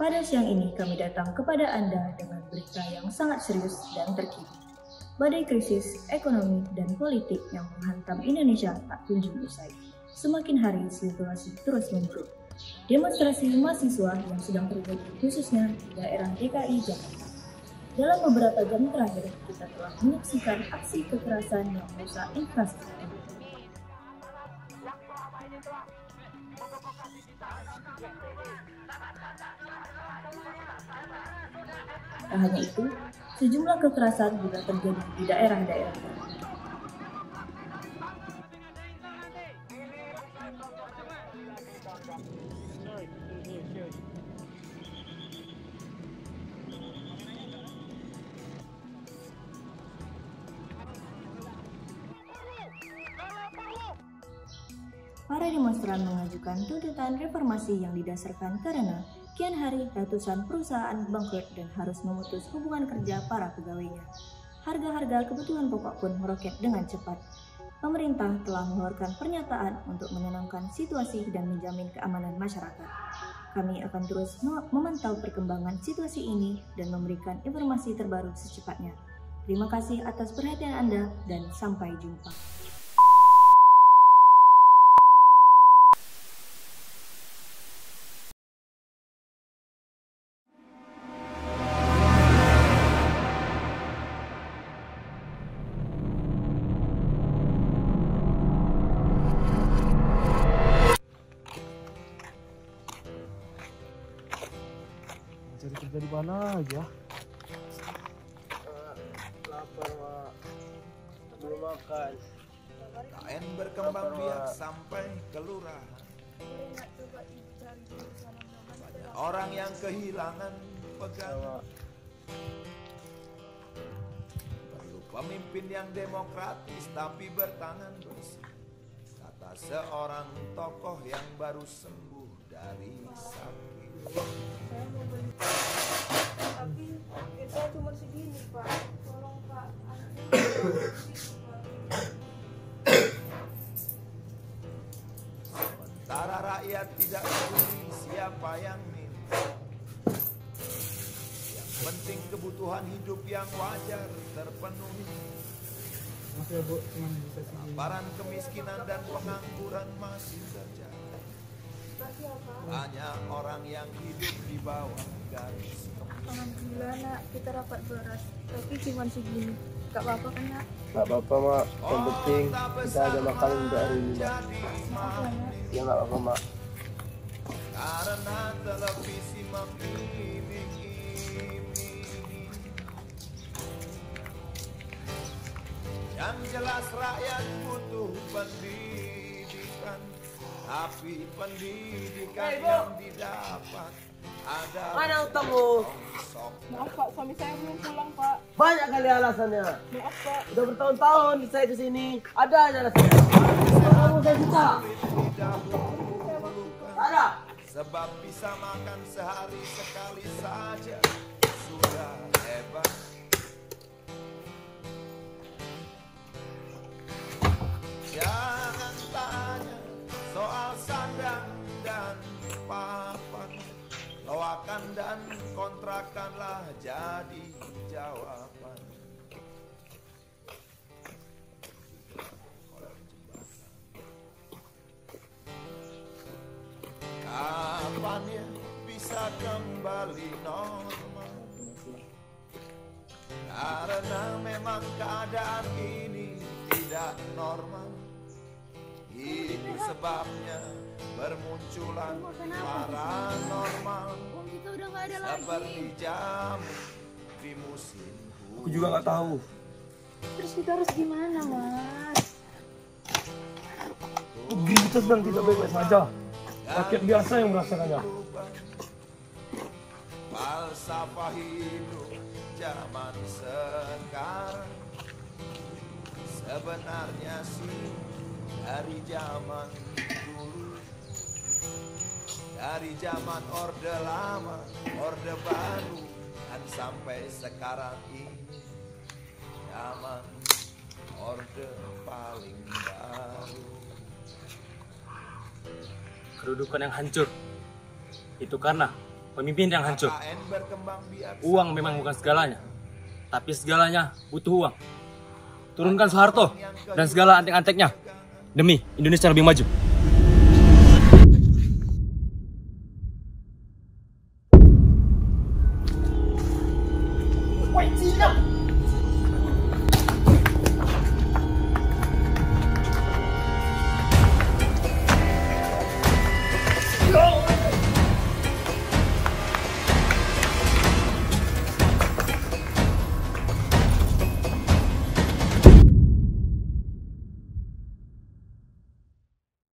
Pada siang ini kami datang kepada Anda dengan berita yang sangat serius dan terkini. Badai krisis ekonomi dan politik yang menghantam Indonesia tak kunjung usai. Semakin hari situasi terus memburuk. Demonstrasi mahasiswa yang sedang terjadi khususnya di daerah DKI Jakarta. Dalam beberapa jam terakhir, kita telah menyaksikan aksi kekerasan yang merusak infrastruktur. Tak hanya itu, sejumlah kekerasan juga terjadi di daerah-daerah. Para demonstran mengajukan tuntutan reformasi yang didasarkan karena kian hari ratusan perusahaan bangkrut dan harus memutus hubungan kerja para pegawainya. Harga-harga kebutuhan pokok pun meroket dengan cepat. Pemerintah telah mengeluarkan pernyataan untuk menenangkan situasi dan menjamin keamanan masyarakat. Kami akan terus memantau perkembangan situasi ini dan memberikan informasi terbaru secepatnya. Terima kasih atas perhatian Anda dan sampai jumpa. Di mana aja? lapar mak belum makan KN berkembang biak sampai kelurahan. Orang yang kehilangan pegangan. Perlu pemimpin yang demokratis tapi bertangan bersih. Kata seorang tokoh yang baru sembuh dari sakit. Tapi kita cuma segini pak tolong pak Sementara rakyat tidak peduli siapa yang minta. Yang penting kebutuhan hidup yang wajar terpenuhi. Maaf ya bu, cuma bisa segini. Laparan kemiskinan dan pengangguran masih terjadi. Ya Banyak orang yang hidup di bawah garis alhamdulillah nak. Kita dapat beras. Tapi cuma segini. Gak apa-apa kan nak? Nggak apa-apa mak. Yang penting kita ada makanan untuk hari ini mak ya nak. Ya nggak apa-apa mak. Karena televisi Yang jelas rakyat butuh pendidikan Tapi pendidikan yang didapat adalah mana maaf pak. Suami saya belum pulang pak. Banyak kali alasannya. Maaf pak. Udah bertahun-tahun saya di sini. Ada aja alasannya. Kamu saya buka. Ada. Sebab bisa makan sehari sekali saja. Sudah hebat. Jangan kontrakanlah jadi jawaban. Kapan ya bisa kembali normal? Karena memang keadaan ini tidak normal Itu sebabnya bermunculan paranormal. Seperti jamu di musim aku juga nggak tahu. Terus kita harus gimana mas? Kita sedang tidak baik-baik saja. Rakyat biasa yang merasakannya. Falsafah hidup zaman sekarang. Sebenarnya sih dari zaman dulu Dari zaman orde lama, orde baru Dan sampai sekarang ini Zaman orde paling baru kedudukan yang hancur. Itu karena pemimpin yang hancur. Uang memang bukan segalanya, tapi segalanya butuh uang. Turunkan Soeharto dan segala antek-anteknya demi Indonesia lebih maju.